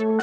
you